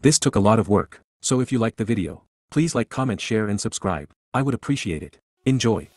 This took a lot of work, so if you liked the video, please like comment share and subscribe, I would appreciate it. Enjoy.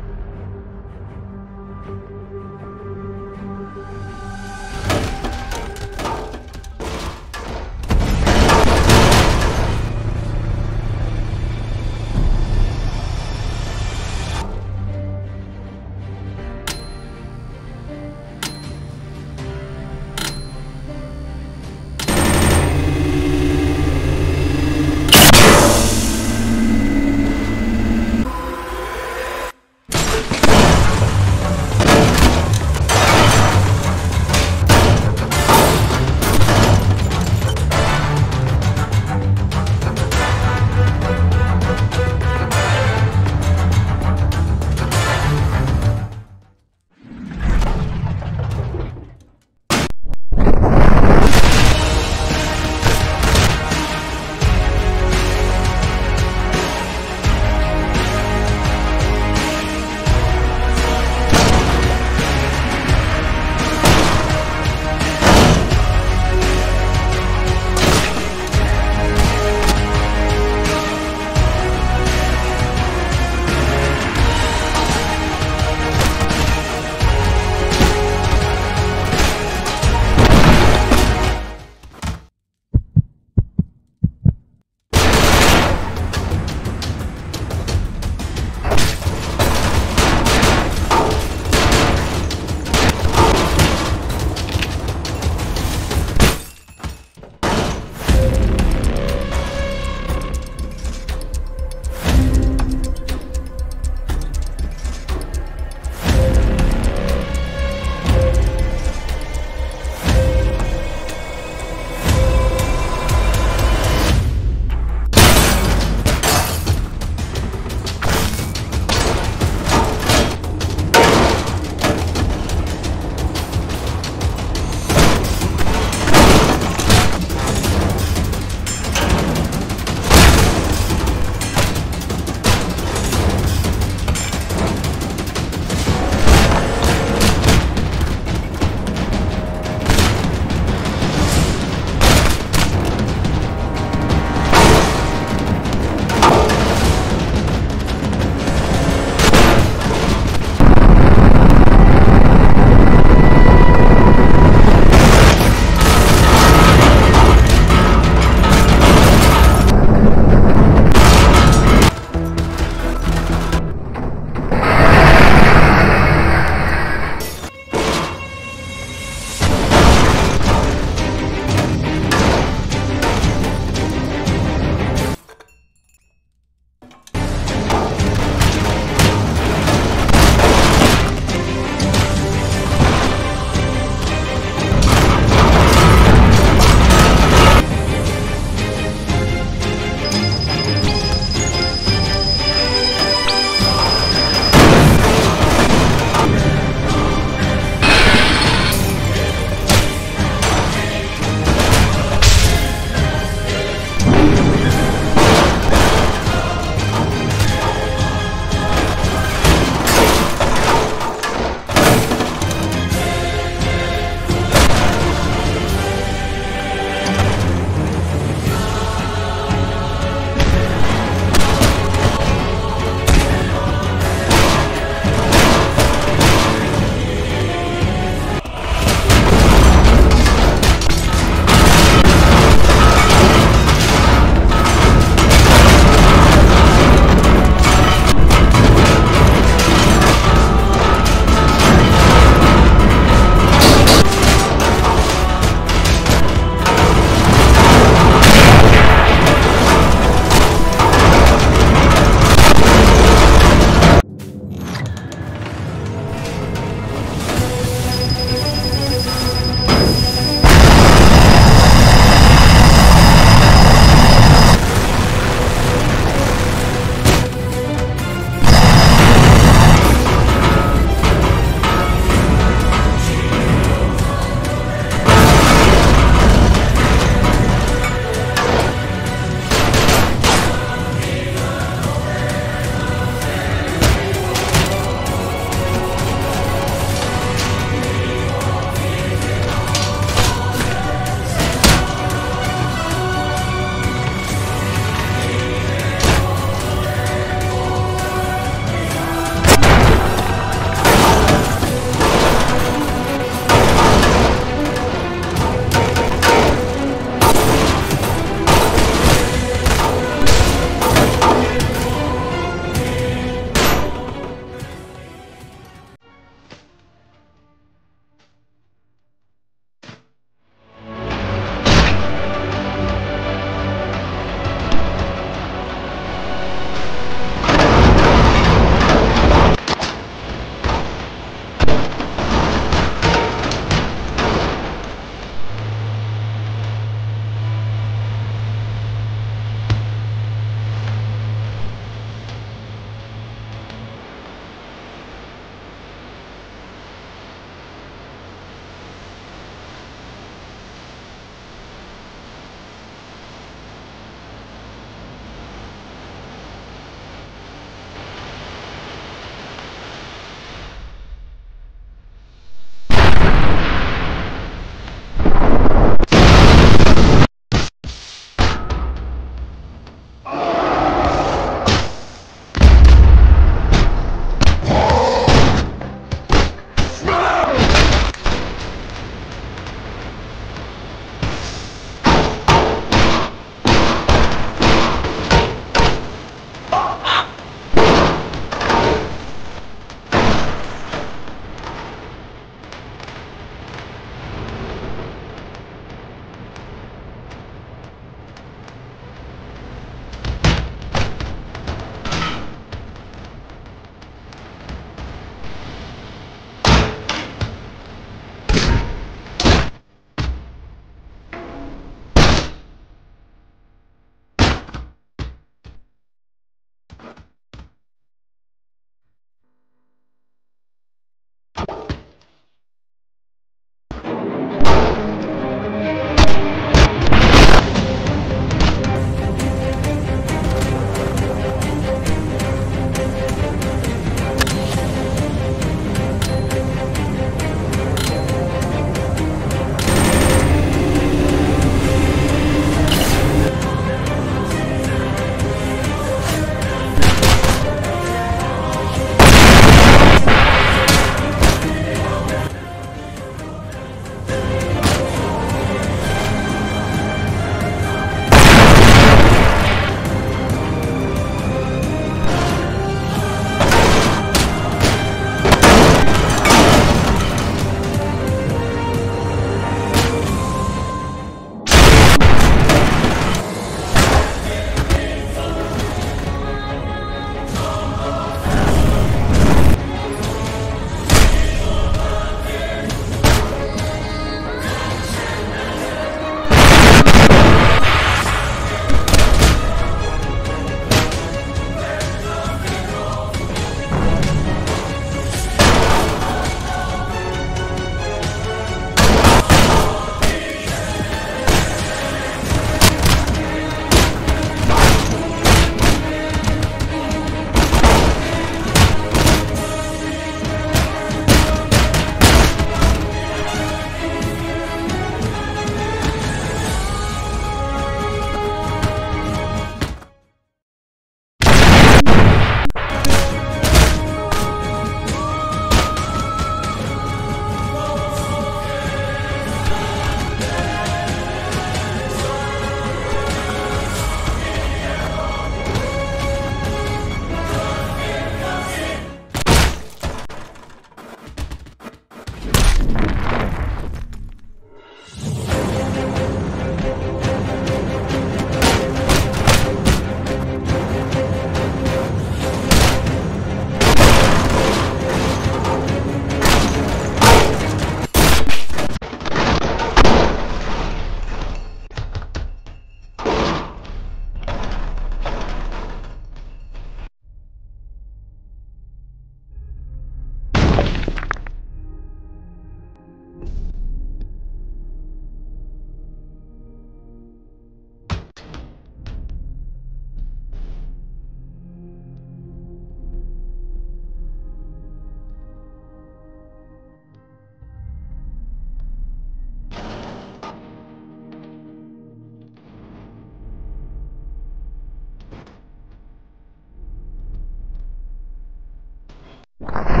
you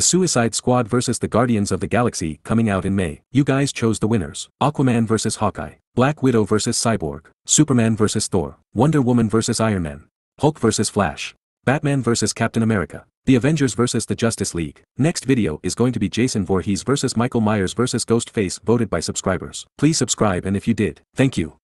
The Suicide Squad vs. the Guardians of the Galaxy coming out in May. You guys chose the winners. Aquaman vs. Hawkeye. Black Widow vs. Cyborg. Superman vs. Thor. Wonder Woman vs. Iron Man. Hulk vs. Flash. Batman vs. Captain America. The Avengers vs. the Justice League. Next video is going to be Jason Voorhees vs. Michael Myers vs. Ghostface voted by subscribers. Please subscribe and if you did, thank you.